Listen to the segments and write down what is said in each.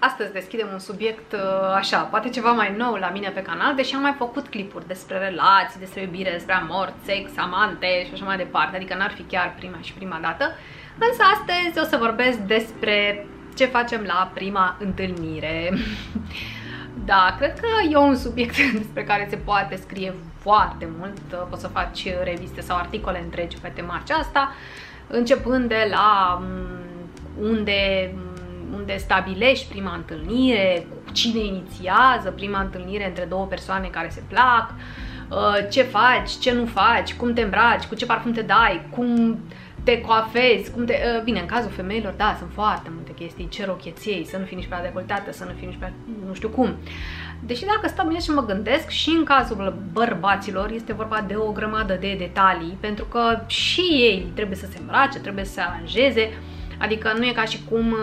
Astăzi deschidem un subiect uh, așa, poate ceva mai nou la mine pe canal, deși am mai făcut clipuri despre relații, despre iubire, despre amor, sex, amante și așa mai departe, adică n-ar fi chiar prima și prima dată. Însă astăzi o să vorbesc despre ce facem la prima întâlnire. Da, cred că e un subiect despre care se poate scrie foarte mult, poți să faci reviste sau articole întregi pe tema aceasta, începând de la mm, unde unde stabilești prima întâlnire, cu cine inițiază prima întâlnire între două persoane care se plac, uh, ce faci, ce nu faci, cum te îmbraci, cu ce parfum te dai, cum te coafezi, cum te... Uh, bine, în cazul femeilor, da, sunt foarte multe chestii, ce rocheției, să nu fii nici prea decoltată, să nu fii nici prea nu știu cum. Deși dacă stau bine și mă gândesc, și în cazul bărbaților este vorba de o grămadă de detalii, pentru că și ei trebuie să se îmbrace, trebuie să se aranjeze, adică nu e ca și cum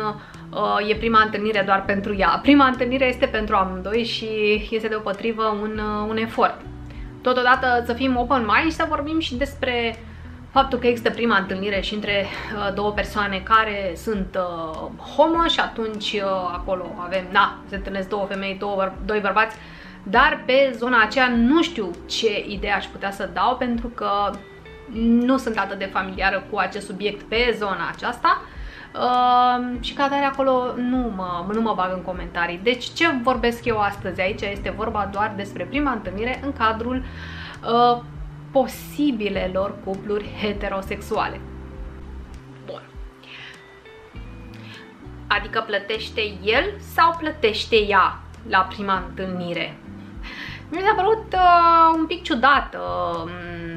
uh, e prima întâlnire doar pentru ea. Prima întâlnire este pentru amândoi și este deopotrivă un, uh, un efort. Totodată să fim open mind și să vorbim și despre faptul că există prima întâlnire și între uh, două persoane care sunt uh, homo și atunci uh, acolo avem, na, se întâlnesc două femei, două, doi bărbați, dar pe zona aceea nu știu ce idee aș putea să dau pentru că nu sunt atât de familiară cu acest subiect pe zona aceasta uh, și ca atare acolo nu mă, nu mă bag în comentarii. Deci ce vorbesc eu astăzi aici este vorba doar despre prima întâlnire în cadrul uh, posibilelor cupluri heterosexuale. Bun. Adică plătește el sau plătește ea la prima întâlnire? Mi s-a părut uh, un pic ciudată uh, uh,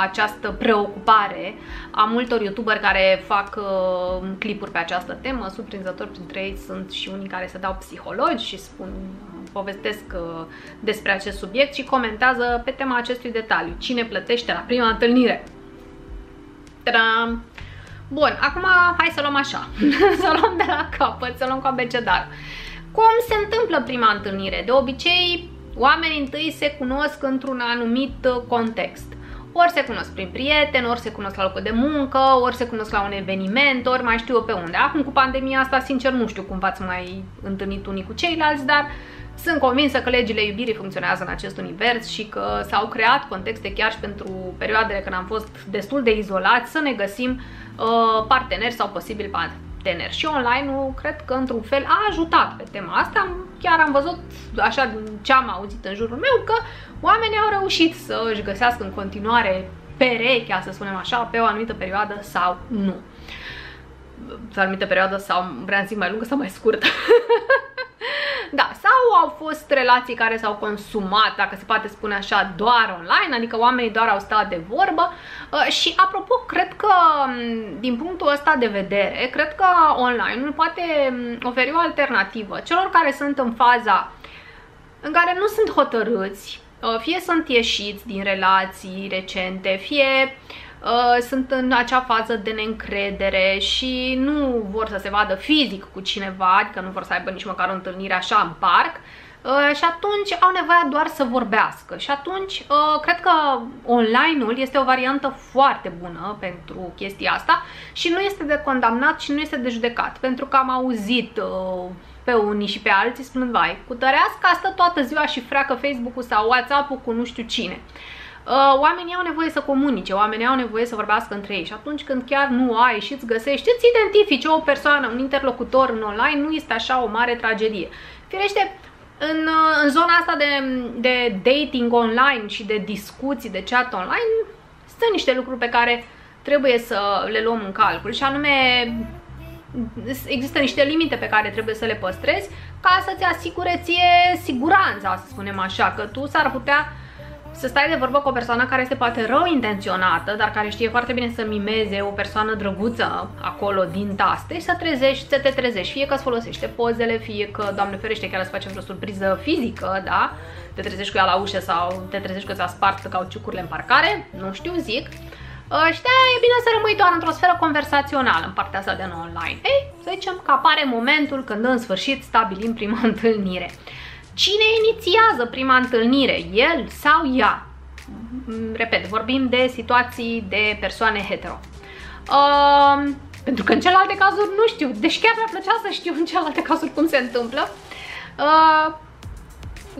această preocupare a multor youtuberi care fac uh, clipuri pe această temă. Surprinzător printre ei sunt și unii care se dau psihologi și spun povestesc uh, despre acest subiect și comentează pe tema acestui detaliu. Cine plătește la prima întâlnire? Ta-da! Bun, acum hai să luăm așa, să luăm de la capăt, să luăm cu abecedar. Cum se întâmplă prima întâlnire? De obicei, oamenii întâi se cunosc într-un anumit uh, context. Ori se cunosc prin prieteni, ori se cunosc la locul de muncă, ori se cunosc la un eveniment, ori mai știu eu pe unde. Acum cu pandemia asta, sincer, nu știu cum v-ați mai întâlnit unii cu ceilalți, dar sunt convinsă că legile iubirii funcționează în acest univers și că s-au creat contexte chiar și pentru perioadele când am fost destul de izolați să ne găsim uh, parteneri sau posibil parteneri. Și online-ul cred că într-un fel a ajutat pe tema asta. Chiar am văzut, așa din ce am auzit în jurul meu, că oamenii au reușit să își găsească în continuare perechea, să spunem așa, pe o anumită perioadă sau nu. Pe o anumită perioadă sau, vreau să zic mai lungă sau mai scurtă. Da, sau au fost relații care s-au consumat, dacă se poate spune așa, doar online, adică oamenii doar au stat de vorbă uh, și apropo, cred că mm, din punctul ăsta de vedere, cred că online poate mm, oferi o alternativă celor care sunt în faza în care nu sunt hotărâți, uh, fie sunt ieșiți din relații recente, fie uh, Uh, sunt în acea fază de neîncredere și nu vor să se vadă fizic cu cineva, adică nu vor să aibă nici măcar o întâlnire așa în parc, Uh, și atunci au nevoie doar să vorbească. Și atunci uh, cred că online-ul este o variantă foarte bună pentru chestia asta și nu este de condamnat și nu este de judecat pentru că am auzit uh, pe unii și pe alții spunând vai, cu tărească asta toată ziua și freacă Facebook-ul sau WhatsApp-ul cu nu știu cine. Uh, oamenii au nevoie să comunice, oamenii au nevoie să vorbească între ei și atunci când chiar nu ai și îți găsești, îți identifici o persoană, un interlocutor în online, nu este așa o mare tragedie. Firește, în, uh, în zona asta de, de dating online și de discuții, de chat online, sunt niște lucruri pe care trebuie să le luăm în calcul și anume există niște limite pe care trebuie să le păstrezi ca să-ți asigure ție siguranța, să spunem așa, că tu s-ar putea să stai de vorbă cu o persoană care este poate rău intenționată, dar care știe foarte bine să mimeze o persoană drăguță acolo din taste și să trezești, să te trezești, fie că îți folosește pozele, fie că, Doamne ferește, chiar îți face vreo surpriză fizică, da? Te trezești cu ea la ușă sau te trezești că ți-a spart cauciucurile în parcare, nu știu, zic. Uh, și de e bine să rămâi doar într-o sferă conversațională în partea asta de online. Ei, să zicem că apare momentul când în sfârșit stabilim prima întâlnire. Cine inițiază prima întâlnire? El sau ea? Repet, vorbim de situații de persoane hetero. Uh, Pentru că în celelalte cazuri nu știu. Deci chiar mi-ar plăcea să știu în celelalte cazuri cum se întâmplă. Uh,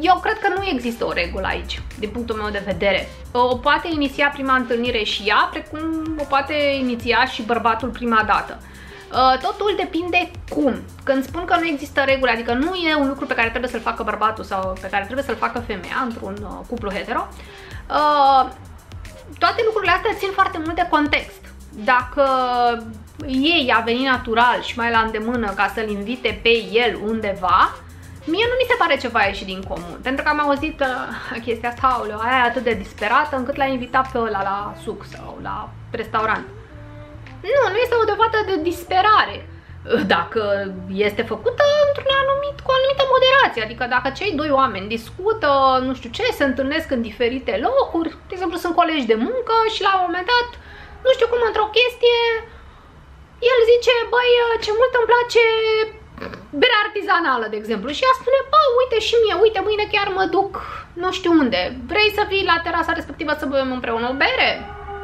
eu cred că nu există o regulă aici, din punctul meu de vedere. O poate iniția prima întâlnire și ea, precum o poate iniția și bărbatul prima dată. Uh, totul depinde cum. Când spun că nu există reguli, adică nu e un lucru pe care trebuie să-l facă bărbatul sau pe care trebuie să-l facă femeia într-un uh, cuplu hetero, uh, toate lucrurile astea țin foarte mult de context. Dacă ei a venit natural și mai la îndemână ca să-l invite pe el undeva, Mie nu mi se pare ceva ieșit din comun, pentru că am auzit uh, chestia asta, aoleu, aia atât de disperată încât l-a invitat pe ăla la suc sau la restaurant. Nu, nu este o dovadă de disperare. Dacă este făcută într-un anumit, cu o anumită moderație, adică dacă cei doi oameni discută, nu știu ce, se întâlnesc în diferite locuri, de exemplu sunt colegi de muncă și la un moment dat, nu știu cum, într-o chestie, el zice, băi, ce mult îmi place bere artizanală, de exemplu, și ea spune, bă, uite și mie, uite, mâine chiar mă duc nu știu unde, vrei să vii la terasa respectivă să bem împreună o bere?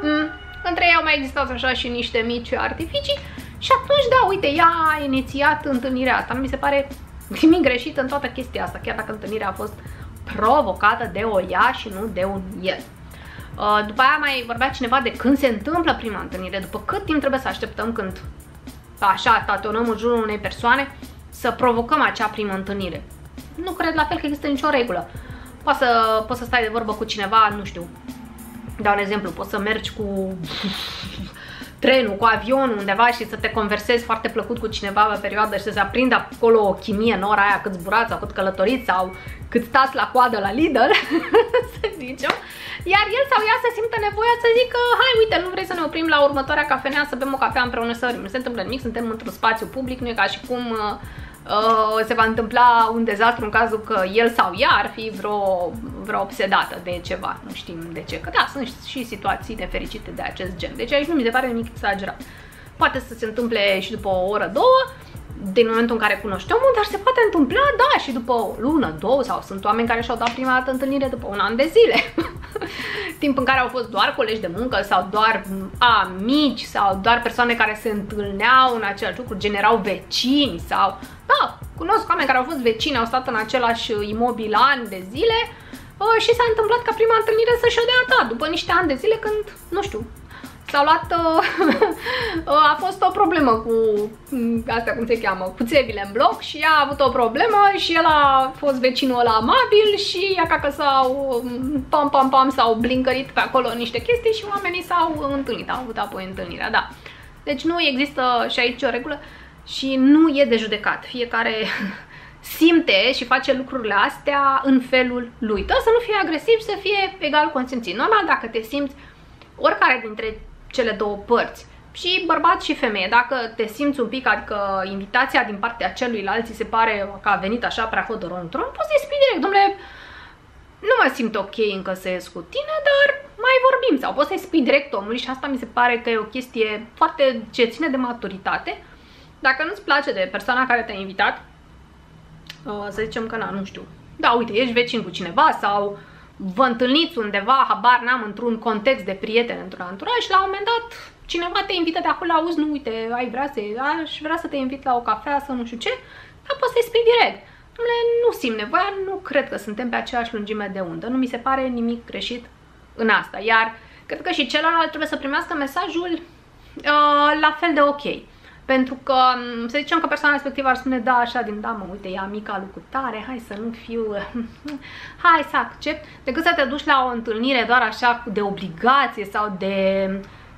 Mm. Între ei au mai existat așa și niște mici artificii și atunci, da, uite, ea a inițiat întâlnirea asta. Nu mi se pare nimic greșit în toată chestia asta, chiar dacă întâlnirea a fost provocată de o ea și nu de un el. Uh, după aia mai vorbea cineva de când se întâmplă prima întâlnire, după cât timp trebuie să așteptăm când așa tatonăm în jurul unei persoane, să provocăm acea primă întâlnire. Nu cred la fel că există nicio regulă. Poți să, poți să stai de vorbă cu cineva, nu știu, dau un exemplu, poți să mergi cu trenul, cu avionul undeva și să te conversezi foarte plăcut cu cineva pe perioadă și să se aprindă acolo o chimie în ora aia cât zburați sau cât călătoriți sau cât stați la coadă la Lidl, să zicem, iar el sau ea se simtă nevoia să zică, hai uite, nu vrei să ne oprim la următoarea cafenea să bem o cafea împreună să Nu se întâmplă nimic, suntem într-un spațiu public, nu e ca și cum uh, uh, se va întâmpla un dezastru în cazul că el sau ea ar fi vreo, vreo obsedată de ceva, nu știm de ce, că da, sunt și situații nefericite de acest gen, deci aici nu mi se pare nimic exagerat. Poate să se întâmple și după o oră, două, din momentul în care cunoști omul, dar se poate întâmpla, da, și după o lună, două, sau sunt oameni care și-au dat prima dată întâlnire după un an de zile. Timp în care au fost doar colegi de muncă sau doar amici sau doar persoane care se întâlneau în același lucru, generau vecini sau... Da, cunosc oameni care au fost vecini, au stat în același imobil ani de zile uh, și s-a întâmplat ca prima întâlnire să-și o dea ta, după niște ani de zile când, nu știu, s-au luat, uh, a fost o problemă cu, mm, astea cum se cheamă, cu țevile în bloc și ea a avut o problemă și el a fost vecinul ăla amabil și ea ca că s-au mm, pam pam pam s-au blinkărit pe acolo niște chestii și oamenii s-au întâlnit, au avut apoi întâlnirea, da. Deci nu există și aici o regulă și nu e de judecat. Fiecare simte și face lucrurile astea în felul lui. Tot să nu fie agresiv, să fie egal consimțit. Normal, dacă te simți oricare dintre cele două părți. Și bărbat și femeie, dacă te simți un pic, adică invitația din partea celuilalt ți se pare că a venit așa prea hodoronitor, poți să-i spui direct, domnule, nu mă simt ok încă să ies cu tine, dar mai vorbim. Sau poți să-i spui direct omului și asta mi se pare că e o chestie foarte ce ține de maturitate. Dacă nu-ți place de persoana care te-a invitat, uh, să zicem că, na, nu știu, da, uite, ești vecin cu cineva sau vă întâlniți undeva, habar n-am, într-un context de prieteni, într-un anturaj și la un moment dat cineva te invită de acolo, auzi, nu, uite, ai vrea să, aș vrea să te invit la o cafea, să nu știu ce, dar poți să-i spui direct. Dom'le, nu simt nevoia, nu cred că suntem pe aceeași lungime de undă, nu mi se pare nimic greșit în asta, iar cred că și celălalt trebuie să primească mesajul uh, la fel de ok. Pentru că, să zicem că persoana respectivă ar spune, da, așa din da, mă, uite, e amica lui cu tare, hai să nu fiu, hai să accept, decât să te duci la o întâlnire doar așa de obligație sau de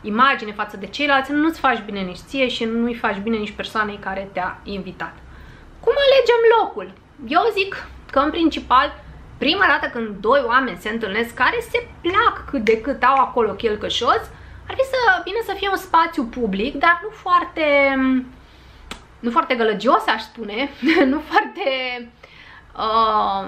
imagine față de ceilalți, nu-ți faci bine nici ție și nu-i faci bine nici persoanei care te-a invitat. Cum alegem locul? Eu zic că, în principal, prima dată când doi oameni se întâlnesc care se plac cât de cât au acolo chelcășos, ar fi să, bine să fie un spațiu public, dar nu foarte, nu foarte gălăgios, aș spune, nu foarte, uh,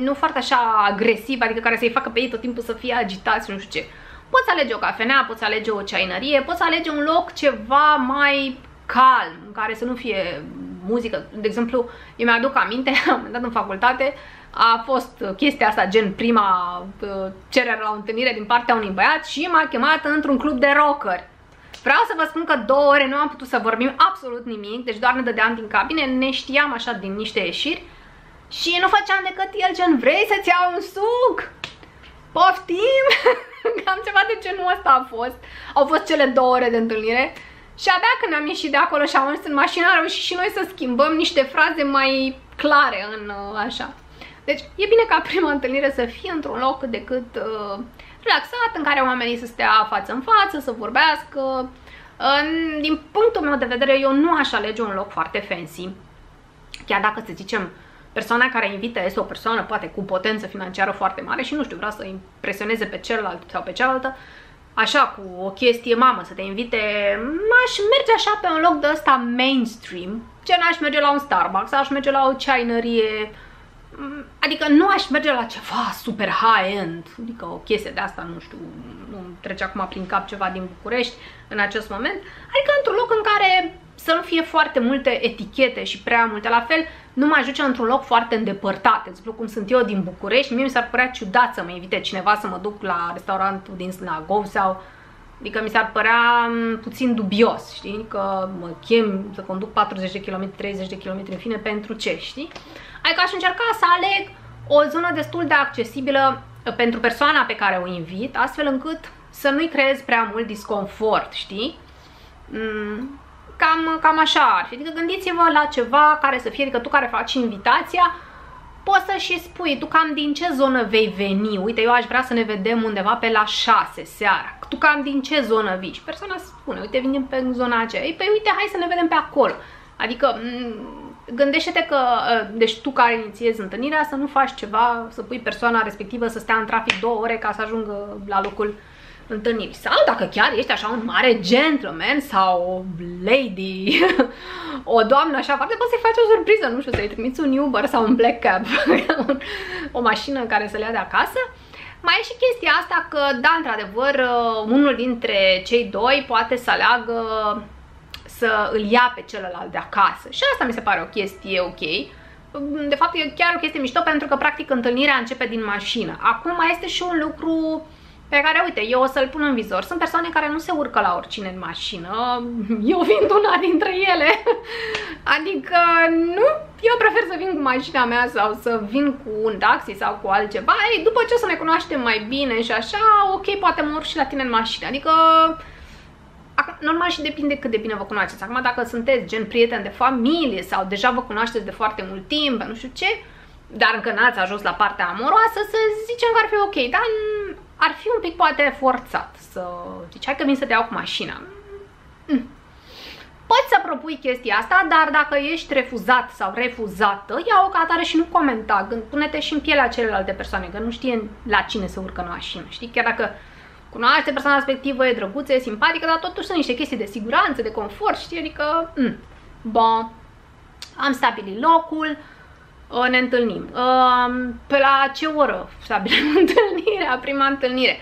nu foarte așa agresiv, adică care să-i facă pe ei tot timpul să fie agitați, nu știu ce. Poți alege o cafenea, poți alege o ceainărie, poți alege un loc ceva mai calm, în care să nu fie muzică. De exemplu, eu mi-aduc aminte, am dat în facultate, a fost chestia asta, gen prima uh, cerere la o întâlnire din partea unui băiat și m-a chemat într-un club de rockeri. Vreau să vă spun că două ore nu am putut să vorbim absolut nimic, deci doar ne dădeam din cabine, ne știam așa din niște ieșiri și nu făceam decât el gen, vrei să-ți iau un suc? Poftim? Cam ceva de genul ăsta a fost. Au fost cele două ore de întâlnire și abia când am ieșit de acolo și am ajuns în mașină, am reușit și noi să schimbăm niște fraze mai clare în uh, așa. Deci e bine ca prima întâlnire să fie într-un loc de cât uh, relaxat, în care oamenii să stea față în față, să vorbească. Uh, din punctul meu de vedere, eu nu aș alege un loc foarte fancy. Chiar dacă, să zicem, persoana care invită este o persoană poate cu potență financiară foarte mare și nu știu, vrea să impresioneze pe celălalt sau pe cealaltă, așa cu o chestie mamă, să te invite, aș merge așa pe un loc de ăsta mainstream, ce n-aș merge la un Starbucks, aș merge la o ceainărie, mm, adică nu aș merge la ceva super high-end, adică o chestie de asta, nu știu, nu trece acum prin cap ceva din București în acest moment, adică într-un loc în care să nu fie foarte multe etichete și prea multe, la fel, nu mă ajunge într-un loc foarte îndepărtat, de exemplu cum sunt eu din București, mie mi s-ar părea ciudat să mă invite cineva să mă duc la restaurantul din Snagov sau Adică mi s-ar părea mm, puțin dubios, știi? Că mă chem să conduc 40 de km, 30 de km, în fine, pentru ce, știi? Adică aș încerca să aleg o zonă destul de accesibilă uh, pentru persoana pe care o invit, astfel încât să nu-i creez prea mult disconfort, știi? Mm, cam, cam așa ar fi. Adică gândiți-vă la ceva care să fie, adică tu care faci invitația, poți să și spui, tu cam din ce zonă vei veni? Uite, eu aș vrea să ne vedem undeva pe la 6 seara. Tu cam din ce zonă vii? Și persoana spune, uite, vinem pe zona aceea. Ei, păi uite, hai să ne vedem pe acolo. Adică, gândește-te că, ă, deci tu care inițiezi întâlnirea, să nu faci ceva, să pui persoana respectivă să stea în trafic două ore ca să ajungă la locul întâlniri. Sau dacă chiar ești așa un mare gentleman sau o lady, o doamnă așa foarte, poți să-i faci o surpriză, nu știu, să-i trimiți un Uber sau un Black Cab, o mașină în care să le ia de acasă. Mai e și chestia asta că, da, într-adevăr, uh, unul dintre cei doi poate să aleagă să îl ia pe celălalt de acasă. Și asta mi se pare o chestie ok. De fapt, e chiar o chestie mișto pentru că, practic, întâlnirea începe din mașină. Acum mai este și un lucru uh, pe care, uite, eu o să-l pun în vizor. Sunt persoane care nu se urcă la oricine în mașină. Eu fiind una dintre ele. Adică, nu, eu prefer să vin cu mașina mea sau să vin cu un taxi sau cu altceva. Ei, după ce o să ne cunoaștem mai bine și așa, ok, poate mă urc și la tine în mașină. Adică, normal și depinde cât de bine vă cunoașteți. Acum, dacă sunteți gen prieten de familie sau deja vă cunoașteți de foarte mult timp, nu știu ce, dar încă n-ați ajuns la partea amoroasă, să zicem că ar fi ok, dar ar fi un pic poate forțat să zici, hai că vin să te iau cu mașina. Mm. Poți să propui chestia asta, dar dacă ești refuzat sau refuzată, ia-o ca atare și nu comenta, pune-te și în pielea celelalte persoane, că nu știe la cine se urcă în mașină, știi? Chiar dacă cunoaște persoana respectivă, e drăguță, e simpatică, dar totuși sunt niște chestii de siguranță, de confort, știi? Adică, mm, bon, am stabilit locul, ne întâlnim. Pe la ce oră stabilim întâlnirea, prima întâlnire?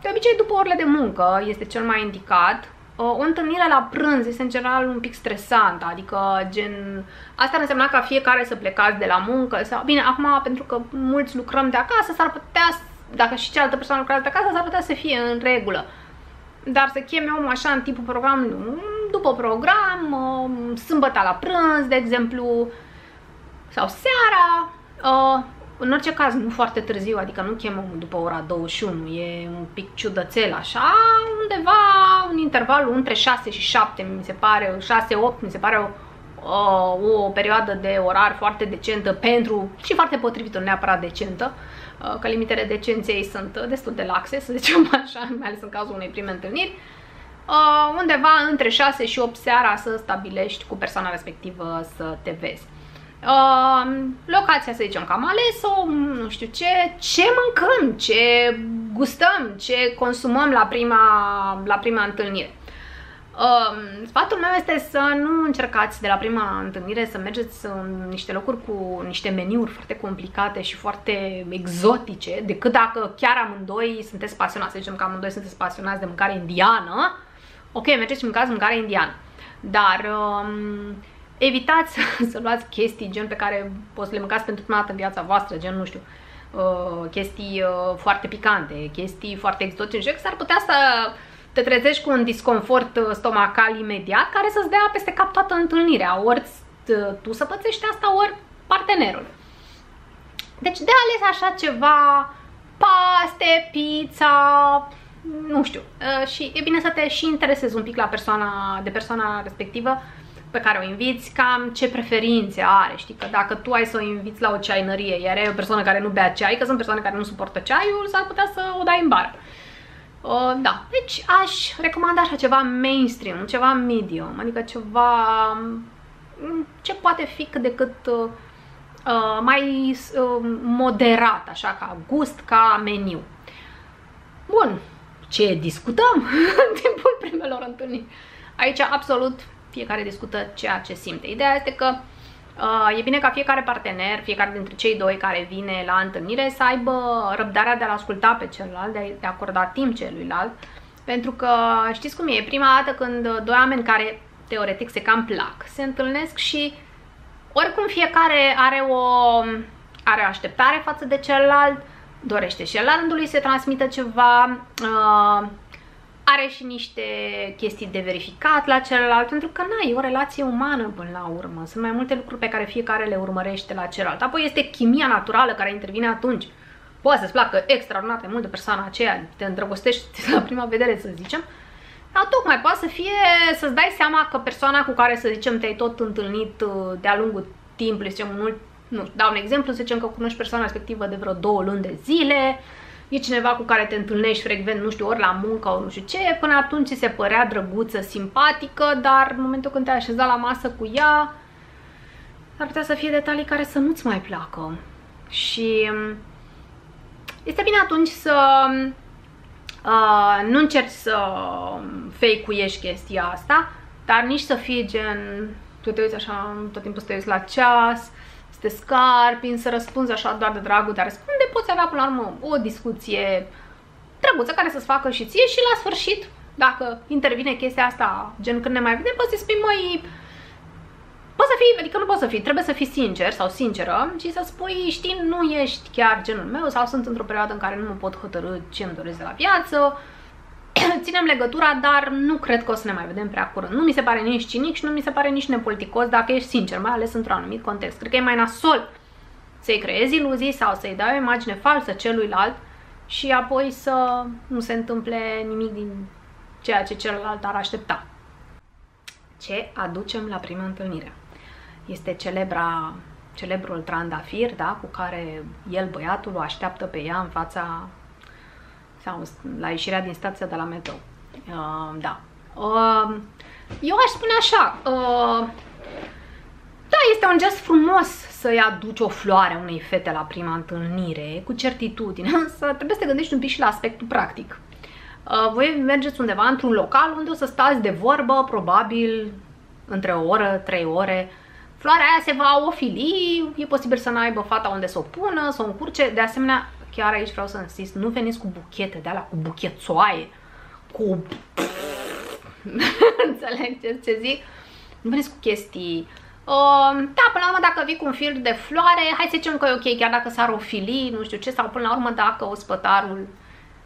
De obicei după orele de muncă este cel mai indicat. O întâlnire la prânz este în general un pic stresantă, adică gen... Asta ar însemna ca fiecare să plecați de la muncă sau... Bine, acum pentru că mulți lucrăm de acasă, s-ar putea, dacă și cealaltă persoană lucrează de acasă, s-ar putea să fie în regulă. Dar să cheme omul așa în timpul program, după program, sâmbătă la prânz, de exemplu, sau seara, uh, în orice caz nu foarte târziu, adică nu chemăm după ora 21, e un pic ciudățel așa, undeva un interval între 6 și 7 mi se pare, 6-8 mi se pare o, o, o perioadă de orar foarte decentă pentru, și foarte potrivită, neapărat decentă, uh, că limitele decenței sunt destul de laxe, să zicem așa, mai ales în cazul unei prime întâlniri. Uh, undeva între 6 și 8 seara să stabilești cu persoana respectivă să te vezi. Uh, locația, să zicem că am ales-o, nu știu ce, ce mâncăm, ce gustăm, ce consumăm la prima, la prima întâlnire. Uh, sfatul meu este să nu încercați de la prima întâlnire să mergeți în niște locuri cu niște meniuri foarte complicate și foarte exotice, decât dacă chiar amândoi sunteți pasionați, să zicem că amândoi sunteți pasionați de mâncare indiană, ok, mergeți și mâncați mâncare indiană. Dar uh, evitați să luați chestii gen pe care poți să le mâncați pentru prima dată în viața voastră, gen, nu știu, uh, chestii uh, foarte picante, chestii foarte exotice, că s-ar putea să te trezești cu un disconfort stomacal imediat care să-ți dea peste cap toată întâlnirea, ori tu să pățești asta, ori partenerul. Deci de ales așa ceva, paste, pizza, nu știu, uh, și e bine să te și interesezi un pic la persoana, de persoana respectivă pe care o inviți, cam ce preferințe are, știi, că dacă tu ai să o inviți la o ceainărie, iar e o persoană care nu bea ceai, că sunt persoane care nu suportă ceaiul, s-ar putea să o dai în bară. Uh, da, deci aș recomanda așa ceva mainstream, ceva medium, adică ceva mm, ce poate fi cât de cât uh, uh, mai uh, moderat, așa, ca gust, ca meniu. Bun, ce discutăm în timpul primelor întâlniri? Aici, absolut, fiecare discută ceea ce simte. Ideea este că uh, e bine ca fiecare partener, fiecare dintre cei doi care vine la întâlnire să aibă răbdarea de a-l asculta pe celălalt, de a acorda timp celuilalt, pentru că știți cum e, prima dată când doi oameni care teoretic se cam plac, se întâlnesc și oricum fiecare are o, are o așteptare față de celălalt, dorește și el la rândul lui să transmită ceva, uh, are și niște chestii de verificat la celălalt, pentru că na, e o relație umană până la urmă. Sunt mai multe lucruri pe care fiecare le urmărește la celălalt. Apoi este chimia naturală care intervine atunci. Poate să-ți placă extraordinar de mult de persoana aceea, te îndrăgostești la prima vedere, să zicem, dar tocmai poate să fie, să-ți dai seama că persoana cu care, să zicem, te-ai tot întâlnit uh, de-a lungul timpului, să zicem, un, nu știu, dau un exemplu, să zicem că cunoști persoana respectivă de vreo două luni de zile, e cineva cu care te întâlnești frecvent, nu știu, ori la muncă, ori nu știu ce, până atunci ți se părea drăguță, simpatică, dar în momentul când te-ai așezat la masă cu ea, ar putea să fie detalii care să nu-ți mai placă. Și um, este bine atunci să uh, nu încerci să fake-uiești chestia asta, dar nici să fie gen, tu te uiți așa, tot timpul să te uiți la ceas, să te scarpi, să răspunzi așa doar de dragul de a răspunde, poți avea până la urmă o discuție drăguță care să-ți facă și ție și la sfârșit, dacă intervine chestia asta, gen când ne mai vedem, poți să spui, măi, poți să fii, adică nu poți să fii, trebuie să fii sincer sau sinceră și să spui, știi, nu ești chiar genul meu sau sunt într-o perioadă în care nu mă pot hotărâ ce îmi doresc de la viață, ținem legătura, dar nu cred că o să ne mai vedem prea curând. Nu mi se pare nici cinic și nu mi se pare nici nepoliticos dacă ești sincer, mai ales într-un anumit context. Cred că e mai nasol să-i creezi iluzii sau să-i dai o imagine falsă celuilalt și apoi să nu se întâmple nimic din ceea ce celălalt ar aștepta. Ce aducem la prima întâlnire? Este celebra, celebrul trandafir, da, cu care el, băiatul, o așteaptă pe ea în fața sau la ieșirea din stația de la metro. Uh, da. Uh, eu aș spune așa, uh, da, este un gest frumos să-i aduci o floare unei fete la prima întâlnire, cu certitudine, însă trebuie să te gândești un pic și la aspectul practic. Uh, voi mergeți undeva într-un local unde o să stați de vorbă, probabil între o oră, trei ore. Floarea aia se va ofili, e posibil să n-aibă fata unde să o pună, să o încurce. De asemenea, chiar aici vreau să insist, nu veniți cu buchete de alea, cu buchețoaie, cu... Înțeleg ce zic? Nu veniți cu chestii... Uh, da, până la urmă dacă vii cu un fir de floare, hai să zicem că e ok, chiar dacă s-ar ofili, nu știu ce, sau până la urmă dacă ospătarul,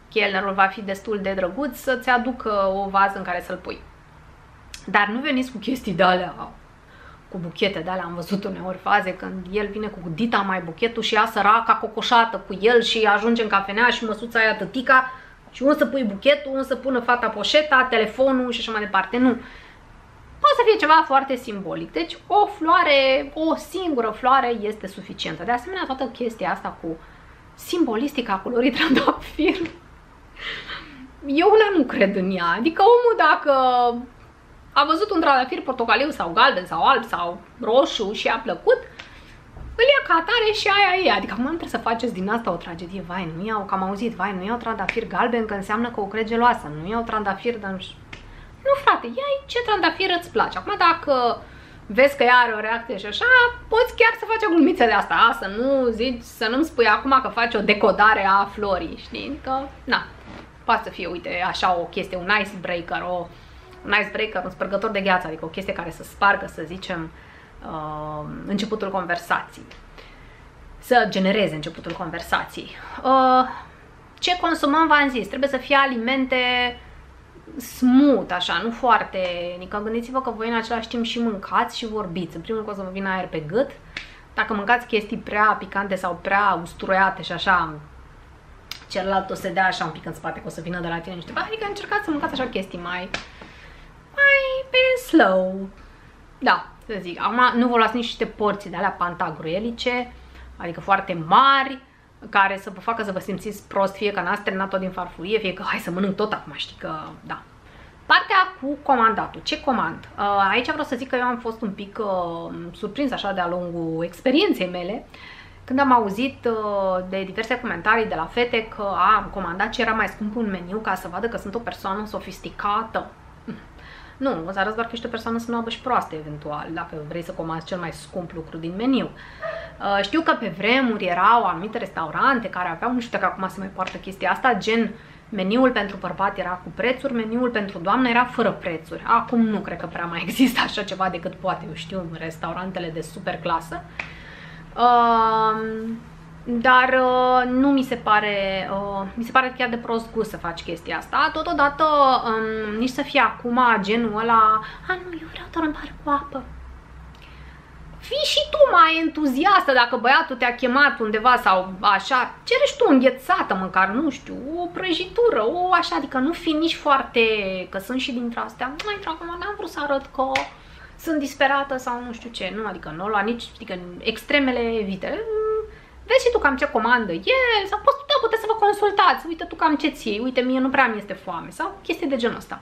chelnerul va fi destul de drăguț, să-ți aducă o vază în care să-l pui. Dar nu veniți cu chestii de alea cu buchete de alea, am văzut uneori faze când el vine cu dita mai buchetul și ea săraca cocoșată cu el și ajunge în cafenea și măsuța aia tătica și unde să pui buchetul, unde să pună fata poșeta, telefonul și așa mai departe. Nu. Poate să fie ceva foarte simbolic. Deci o floare, o singură floare este suficientă. De asemenea, toată chestia asta cu simbolistica culorii trandafir, eu una nu cred în ea. Adică omul dacă a văzut un trandafir portocaliu sau galben sau alb sau roșu și a plăcut, îl ia ca atare și aia e. Adică acum nu trebuie să faceți din asta o tragedie. Vai, nu iau, că am auzit, vai, nu iau trandafir galben că înseamnă că o crede geloasă. Nu iau trandafir, dar nu știu. Nu, frate, ia ce trandafir îți place. Acum dacă vezi că ea are o reacție și așa, poți chiar să faci o glumiță de asta, să nu zici, să nu-mi spui acum că faci o decodare a florii, știi? Că, na, poate să fie, uite, așa o chestie, un icebreaker, o un icebreaker, un spărgător de gheață, adică o chestie care să spargă, să zicem, uh, începutul conversației. Să genereze începutul conversației. Uh, ce consumăm, v-am zis, trebuie să fie alimente smooth, așa, nu foarte... Adică gândiți-vă că voi în același timp și mâncați și vorbiți. În primul rând o să vă vină aer pe gât. Dacă mâncați chestii prea picante sau prea usturoiate și așa, celălalt o să dea așa un pic în spate că o să vină de la tine niște bani. Adică încercați să mâncați așa chestii mai, mai pe slow. Da, să zic. Acum nu vă luați niște porții de alea pantagruelice, adică foarte mari, care să vă facă să vă simțiți prost, fie că n-ați terminat tot din farfurie, fie că hai să mănânc tot acum, știi că, da. Partea cu comandatul. Ce comand? Uh, aici vreau să zic că eu am fost un pic uh, surprins așa de-a lungul experienței mele, când am auzit uh, de diverse comentarii de la fete că am comandat ce era mai scump un meniu ca să vadă că sunt o persoană sofisticată. Nu, o să arăți doar că ești o persoană snoabă și proastă, eventual, dacă vrei să comanzi cel mai scump lucru din meniu. Uh, știu că pe vremuri erau anumite restaurante care aveau, nu știu dacă acum se mai poartă chestia asta, gen meniul pentru bărbat era cu prețuri, meniul pentru doamnă era fără prețuri. Acum nu cred că prea mai există așa ceva decât poate, eu știu, restaurantele de super clasă. Uh, dar uh, nu mi se pare, uh, mi se pare chiar de prost gust să faci chestia asta. Totodată, um, nici să fie acum genul ăla, a nu, eu vreau doar în bar cu apă. Fii și tu mai entuziastă dacă băiatul te-a chemat undeva sau așa, cere și tu înghețată măcar, nu știu, o prăjitură, o așa, adică nu fi nici foarte, că sunt și dintre astea, mai dragă, n-am vrut să arăt că sunt disperată sau nu știu ce, nu, adică nu la nici, adică extremele evite, vezi și tu cam ce comandă el, sau poți, da, puteți să vă consultați, uite tu cam ce ții, uite mie nu prea mi este foame, sau chestii de genul ăsta.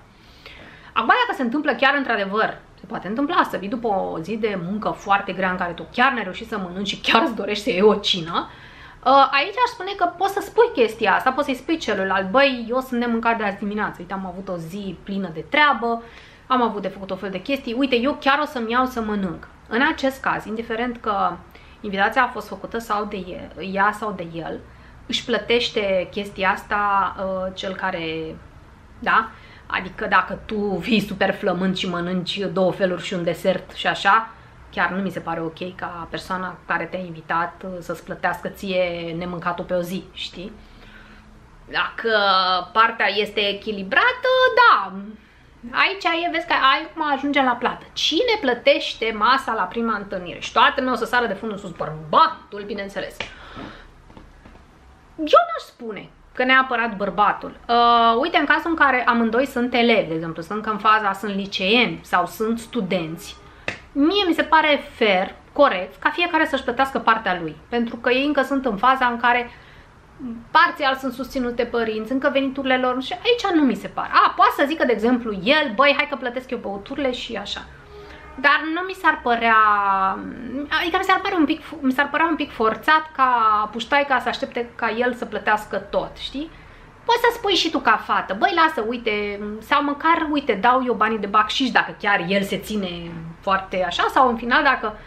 Acum dacă se întâmplă chiar într-adevăr, se poate întâmpla să vii după o zi de muncă foarte grea în care tu chiar n-ai reușit să mănânci și chiar îți dorești să iei o cină, uh, aici aș spune că poți să spui chestia asta, poți să-i spui celuilalt, băi, eu sunt nemâncat de azi dimineață, uite, am avut o zi plină de treabă, am avut de făcut o fel de chestii, uite, eu chiar o să-mi iau să mănânc. În acest caz, indiferent că invitația a fost făcută sau de el, ea sau de el, își plătește chestia asta uh, cel care, da? Adică dacă tu vii super flământ și mănânci două feluri și un desert și așa, chiar nu mi se pare ok ca persoana care te-a invitat uh, să-ți plătească ție nemâncatul pe o zi, știi? Dacă partea este echilibrată, da, Aici e, vezi că acum ajungem la plată. Cine plătește masa la prima întâlnire? Și toată lumea o să sară de fundul sus, bărbatul, bineînțeles. Eu n-aș spune că neapărat bărbatul. Uh, uite, în cazul în care amândoi sunt elevi, de exemplu, sunt în faza, sunt liceeni sau sunt studenți, mie mi se pare fair, corect, ca fiecare să-și plătească partea lui. Pentru că ei încă sunt în faza în care parțial sunt susținute părinți, încă veniturile lor și aici nu mi se pare. A, poate să zică, de exemplu, el, băi, hai că plătesc eu băuturile și așa. Dar nu mi s-ar părea, adică mi s-ar părea un pic, mi s-ar părea un pic forțat ca puștaica să aștepte ca el să plătească tot, știi? Poți să spui și tu ca fată, băi, lasă, uite, sau măcar, uite, dau eu banii de bacșiș dacă chiar el se ține foarte așa, sau în final dacă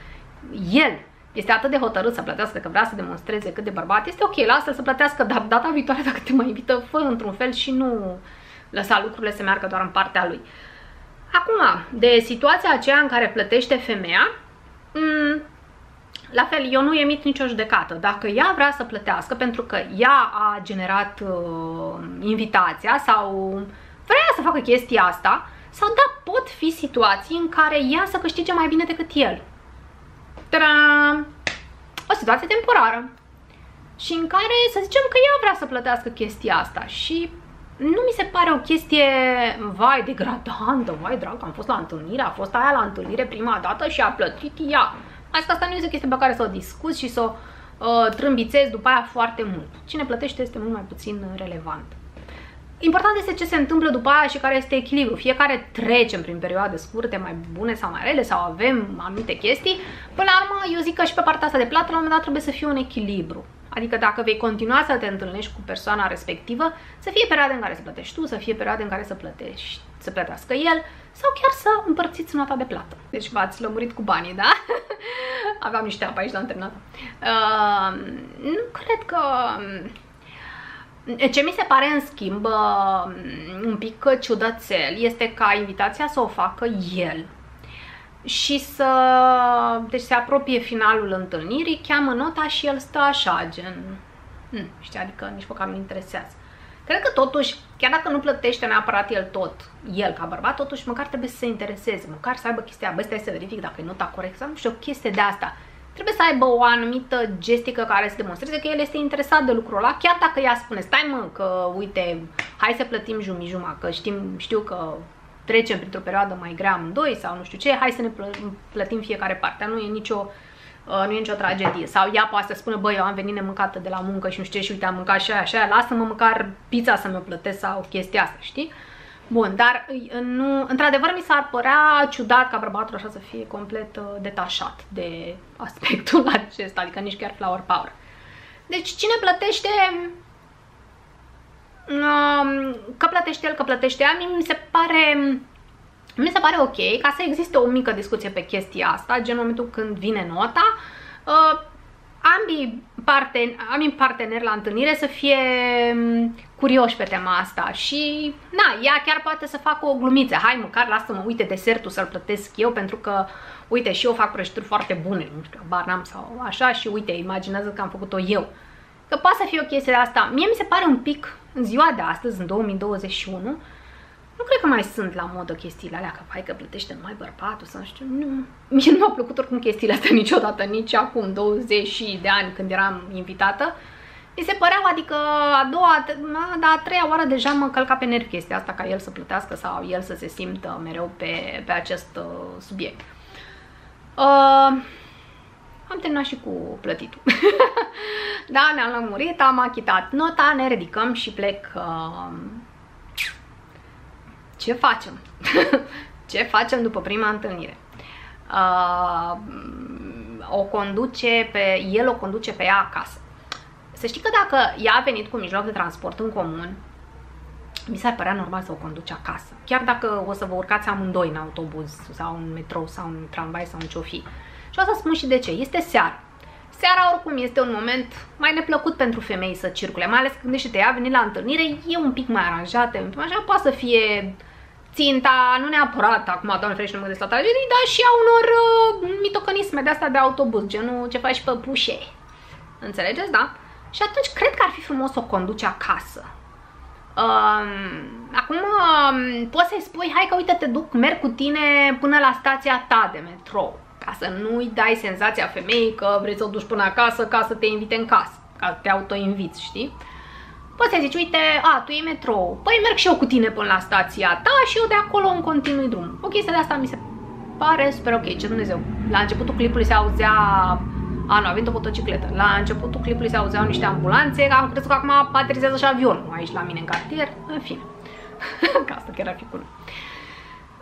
el este atât de hotărât să plătească că vrea să demonstreze cât de bărbat, este ok, lasă să plătească, dar data viitoare dacă te mai invită, fă într-un fel și nu lăsa lucrurile să meargă doar în partea lui. Acum, de situația aceea în care plătește femeia, mm, la fel, eu nu emit nicio judecată. Dacă ea vrea să plătească pentru că ea a generat uh, invitația sau vrea să facă chestia asta, sau da, pot fi situații în care ea să câștige mai bine decât el. Ta-da! O situație temporară. Și în care să zicem că ea vrea să plătească chestia asta și nu mi se pare o chestie, vai, degradantă, vai, drag, am fost la întâlnire, a fost aia la întâlnire prima dată și a plătit ea. Asta, asta nu este o chestie pe care să o discuți și să o uh, trâmbițezi după aia foarte mult. Cine plătește este mult mai puțin relevant. Important este ce se întâmplă după aia și care este echilibru. Fiecare trecem prin perioade scurte, mai bune sau mai rele, sau avem anumite chestii. Până la urmă, eu zic că și pe partea asta de plată, la un moment dat trebuie să fie un echilibru. Adică dacă vei continua să te întâlnești cu persoana respectivă, să fie perioade în care să plătești tu, să fie perioade în care să plătești, să plătească el, sau chiar să împărțiți nota de plată. Deci v-ați lămurit cu banii, da? Aveam niște apă aici, dar am terminat. Uh, nu cred că ce mi se pare, în schimb, un pic ciudățel este ca invitația să o facă el și să... Deci se apropie finalul întâlnirii, cheamă nota și el stă așa, gen... Hmm, știi, adică nici măcar nu interesează. Cred că totuși, chiar dacă nu plătește neapărat el tot, el ca bărbat, totuși măcar trebuie să se intereseze, măcar să aibă chestia, bă, stai să verific dacă e nota corect sau nu știu, o chestie de asta. Trebuie să aibă o anumită gestică care să demonstreze că el este interesat de lucrul ăla, chiar dacă ea spune, stai mă, că uite, hai să plătim jumii-juma, că știm, știu că trecem printr-o perioadă mai grea amândoi sau nu știu ce, hai să ne plătim fiecare parte. Nu e nicio Uh, nu e nicio tragedie. Sau ea poate să spună, băi, eu am venit nemâncată de la muncă și nu știu ce și uite, am mâncat și aia și aia, lasă-mă măcar pizza să mi-o plătesc sau chestia asta, știi? Bun, dar nu, într-adevăr mi s-ar părea ciudat ca bărbatul așa să fie complet uh, detașat de aspectul acesta, adică nici chiar flower power. Deci cine plătește, um, că plătește el, că plătește ea, mi se pare mi se pare ok ca să existe o mică discuție pe chestia asta, gen momentul când vine nota, uh, ambii, parten ambii parteneri la întâlnire să fie um, curioși pe tema asta și, na, ea chiar poate să facă o glumiță. Hai, măcar lasă-mă, uite, desertul să-l plătesc eu pentru că, uite, și eu fac prăjituri foarte bune, nu știu, bar n-am sau așa și, uite, imaginează că am făcut-o eu. Că poate să fie o chestie de asta. Mie mi se pare un pic, în ziua de astăzi, în 2021, nu cred că mai sunt la modă chestiile alea, că hai că plătește numai bărbatul sau știu, nu. Mie nu m-au plăcut oricum chestiile astea niciodată, nici acum 20 de ani când eram invitată. Mi se păreau, adică a doua, da, a treia oară deja mă călca pe nervi chestia asta ca el să plătească sau el să se simtă mereu pe, pe acest uh, subiect. Uh, am terminat și cu plătitul. da, ne-am lămurit, am achitat nota, ne ridicăm și plec uh, ce facem? ce facem după prima întâlnire? Uh, o conduce pe, el o conduce pe ea acasă. Să știi că dacă ea a venit cu mijloc de transport în comun, mi s-ar părea normal să o conduci acasă. Chiar dacă o să vă urcați amândoi în autobuz sau în metrou sau în tramvai sau în ce-o fi. Și o să spun și de ce. Este seară. Seara oricum este un moment mai neplăcut pentru femei să circule, mai ales când gândește-te, ea a venit la întâlnire, e un pic mai aranjată, un pic mai așa, poate să fie ținta, nu neapărat acum, doamne ferește, nu mă gândesc la tragedii, dar și a unor uh, mitocănisme de asta de autobuz, genul ce faci pe pușe. Înțelegeți, da? Și atunci cred că ar fi frumos să o conduci acasă. Um, acum um, poți să-i spui, hai că uite te duc, merg cu tine până la stația ta de metrou. Ca să nu-i dai senzația femeii că vrei să o duci până acasă ca să te invite în casă, ca să te auto-inviți, știi? Poți să zici, uite, a, tu e metrou, păi merg și eu cu tine până la stația ta și eu de acolo în continui drum. O chestie de asta mi se pare super ok, ce Dumnezeu. La începutul clipului se auzea a, nu, a venit o motocicletă. La începutul clipului se auzeau niște ambulanțe, am crezut că acum aterizează și avionul aici la mine în cartier. În fine. că asta chiar ar fi cool.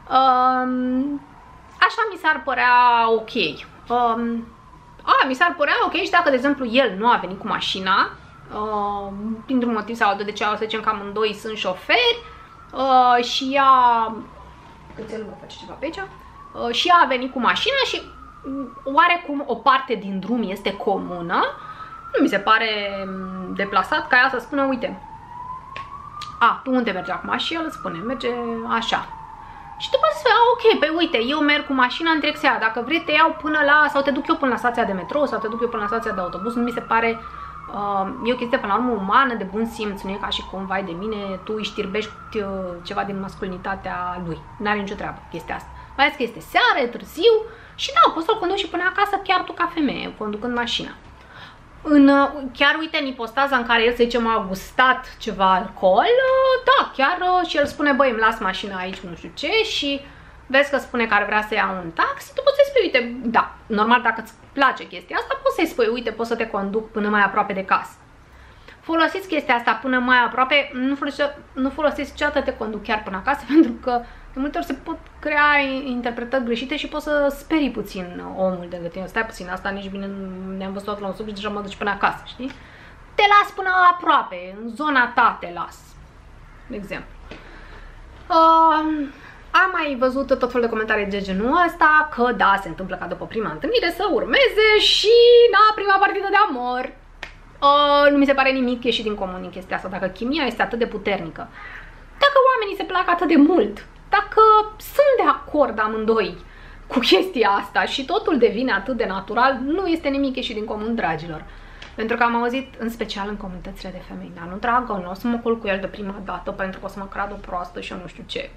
Um, așa mi s-ar părea ok. Um, a, mi s-ar părea ok și dacă, de exemplu, el nu a venit cu mașina, uh, dintr-un motiv sau altul, de ce să zicem că amândoi sunt șoferi uh, și ea, cățelul mă face ceva pe aici, uh, și ea a venit cu mașina și oarecum o parte din drum este comună, nu mi se pare mm, deplasat ca ea să spună, uite, a, tu unde mergi acum? Și el îți spune, merge așa. Și după să spui, ok, pe uite, eu merg cu mașina în direcția dacă vrei te iau până la, sau te duc eu până la stația de metrou, sau te duc eu până la stația de autobuz, nu mi se pare Uh, e o chestie până la urmă umană, de bun simț, nu e ca și cum, vai de mine, tu îi știrbești uh, ceva din masculinitatea lui. N-are nicio treabă chestia asta. Mai ales că este seară, e târziu și da, poți să-l conduci și până acasă chiar tu ca femeie, conducând mașina. În, uh, chiar uite în ipostaza în care el, să zicem, a gustat ceva alcool, da, chiar și el spune, băi, îmi las mașina aici, nu știu ce, și vezi că spune că ar vrea să ia un taxi, tu poți să-i spui, uite, da, normal dacă îți place chestia asta, poți să-i spui, uite, pot să te conduc până mai aproape de casă. Folosiți chestia asta până mai aproape, nu folosiți, nu folosiți niciodată te conduc chiar până acasă, pentru că de multe ori se pot crea interpretări greșite și poți să sperii puțin omul de tine. Stai puțin, asta nici bine ne-am văzut la un sub și deja mă duci până acasă, știi? Te las până aproape, în zona ta te las, de exemplu. Uh, am mai văzut tot felul de comentarii de genul ăsta, că da, se întâmplă ca după prima întâlnire să urmeze și, na, prima partidă de amor. Uh, nu mi se pare nimic ieșit din comun în chestia asta, dacă chimia este atât de puternică. Dacă oamenii se plac atât de mult, dacă sunt de acord amândoi cu chestia asta și totul devine atât de natural, nu este nimic ieșit din comun, dragilor. Pentru că am auzit, în special în comunitățile de femei, dar nu dragă, nu o să mă culc cu el de prima dată pentru că o să mă creadă proastă și eu nu știu ce.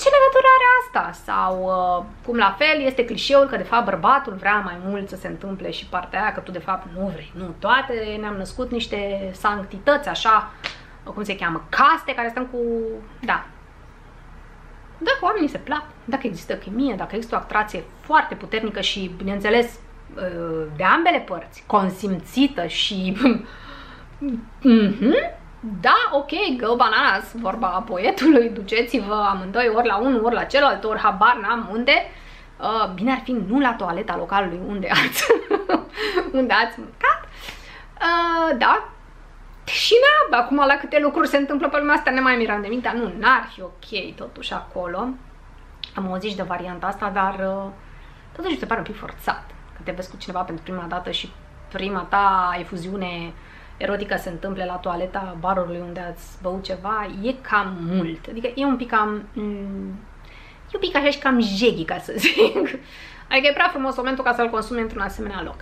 ce legătură are asta? Sau, uh, cum la fel, este clișeul că de fapt bărbatul vrea mai mult să se întâmple și partea aia că tu de fapt nu vrei. Nu, toate ne-am născut niște sanctități așa, cum se cheamă, caste care stăm cu... Da. Dacă oamenii se plac, dacă există chimie, dacă există o atracție foarte puternică și, bineînțeles, uh, de ambele părți, consimțită și... mm-hmm, da, ok, go bananas, vorba poetului, duceți-vă amândoi ori la unul, ori la celălalt, ori habar n-am unde. Uh, bine ar fi nu la toaleta localului unde ați, unde ați mâncat. Uh, da, și na, acum la câte lucruri se întâmplă pe lumea asta ne mai miram de minte, dar nu, n-ar fi ok totuși acolo. Am auzit de varianta asta, dar uh, totuși se pare un pic forțat. Că te vezi cu cineva pentru prima dată și prima ta efuziune erotică se întâmple la toaleta barului unde ați băut ceva, e cam mult. Adică e un pic cam... Mm, e un pic așa și cam jeghi, ca să zic. Adică e prea frumos momentul ca să-l consumi într-un asemenea loc.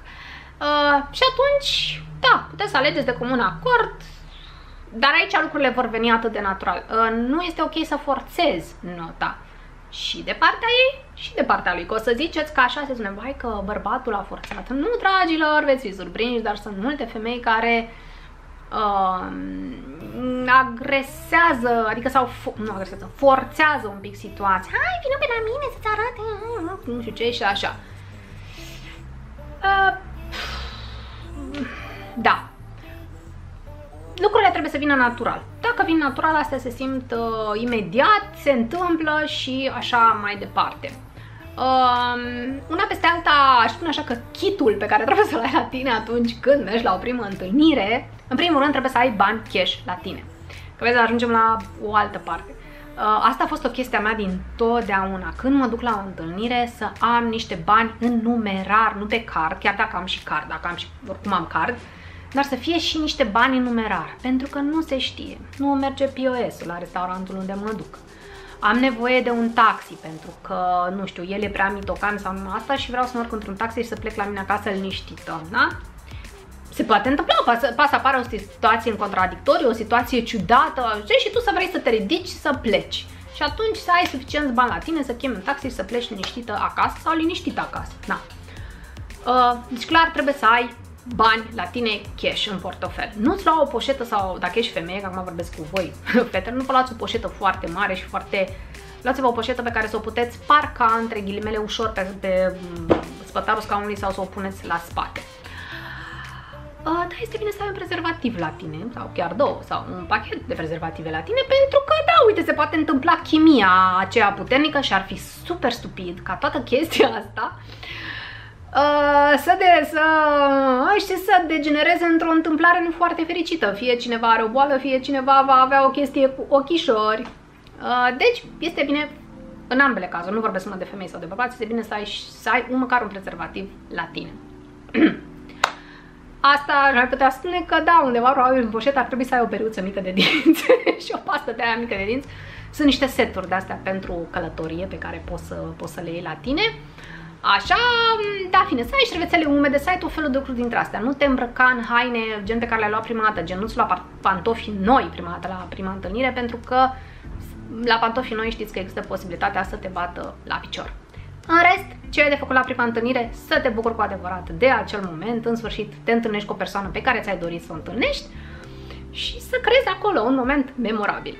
Uh, și atunci, da, puteți să alegeți de comun acord, dar aici lucrurile vor veni atât de natural. Uh, nu este ok să forțezi nota și de partea ei și de partea lui. Că o să ziceți că așa se spune, vai că bărbatul a forțat. Nu, dragilor, veți fi surprinși, dar sunt multe femei care uh, agresează, adică sau nu agresează, forțează un pic situația. Hai, vină pe la mine să-ți arate, nu știu ce și așa. Uh, da. Lucrurile trebuie să vină natural. Dacă vin natural, astea se simt uh, imediat, se întâmplă și așa mai departe. Um, una peste alta, aș spune așa că kitul pe care trebuie să-l ai la tine atunci când mergi la o primă întâlnire, în primul rând trebuie să ai bani cash la tine. Că vezi, ajungem la o altă parte. Uh, asta a fost o chestie a mea din totdeauna. Când mă duc la o întâlnire să am niște bani în numerar, nu pe card, chiar dacă am și card, dacă am și, oricum am card, dar să fie și niște bani în numerar, pentru că nu se știe. Nu merge POS-ul la restaurantul unde mă duc am nevoie de un taxi pentru că, nu știu, el e prea mitocan sau nu asta și vreau să mă urc într-un taxi și să plec la mine acasă liniștită, da? Se poate întâmpla, poate să apară o situație în contradictoriu, o situație ciudată, și tu să vrei să te ridici și să pleci. Și atunci să ai suficient bani la tine să chemi un taxi și să pleci liniștită acasă sau liniștită acasă. Da. Uh, deci clar trebuie să ai bani la tine cash în portofel. Nu-ți lua o poșetă sau dacă ești femeie, că acum vorbesc cu voi, fetele, nu vă luați o poșetă foarte mare și foarte... Luați-vă o poșetă pe care să o puteți parca între ghilimele ușor pe, pe mm, spătarul scaunului sau să o puneți la spate. Uh, da, este bine să ai un prezervativ la tine, sau chiar două, sau un pachet de prezervative la tine, pentru că, da, uite, se poate întâmpla chimia aceea puternică și ar fi super stupid ca toată chestia asta Uh, să, de, să, știi, să degenereze într-o întâmplare nu foarte fericită. Fie cineva are o boală, fie cineva va avea o chestie cu ochișori. Uh, deci, este bine în ambele cazuri, nu vorbesc numai de femei sau de bărbați, este bine să ai, să ai un, măcar un prezervativ la tine. Asta ar putea spune că da, undeva probabil în poșetă ar trebui să ai o periuță mică de dinți și o pastă de aia mică de dinți. Sunt niște seturi de astea pentru călătorie pe care poți să, poți să le iei la tine. Așa, da, fine, să ai șervețele umede, să ai tot felul de lucruri dintre astea. Nu te îmbrăca în haine, gen pe care le-ai luat prima dată, gen nu-ți lua pantofi noi prima dată la prima întâlnire, pentru că la pantofi noi știți că există posibilitatea să te bată la picior. În rest, ce ai de făcut la prima întâlnire? Să te bucuri cu adevărat de acel moment, în sfârșit te întâlnești cu o persoană pe care ți-ai dorit să o întâlnești și să crezi acolo un moment memorabil.